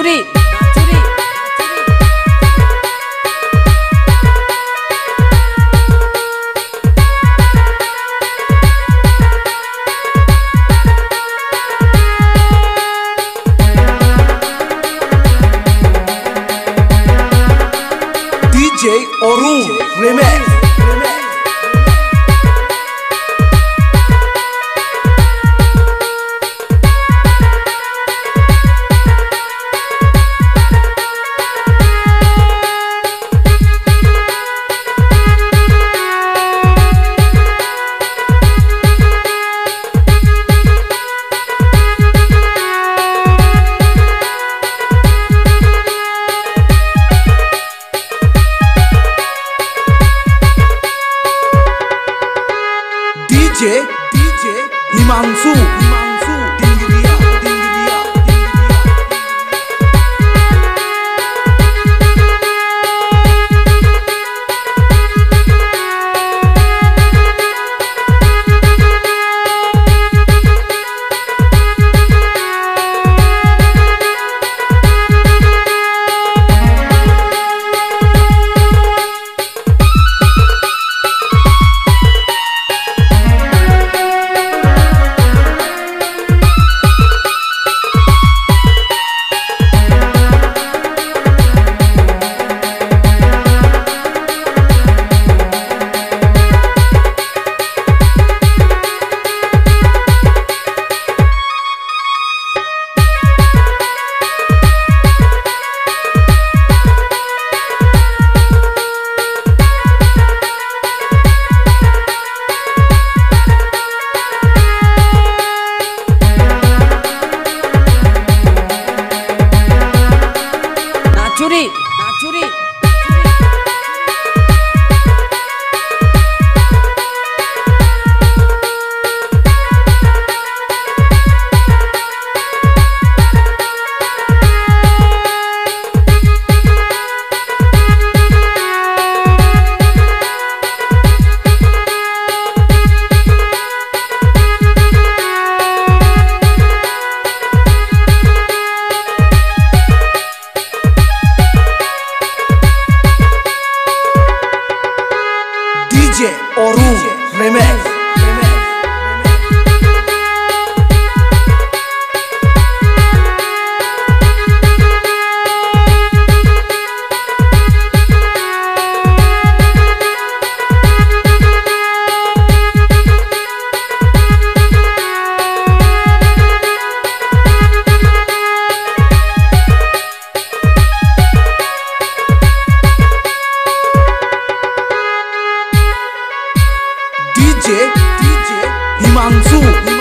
नाचुरी DJ Orun Remix DJ DJ Himanshu Himanshu Dingriya 满足。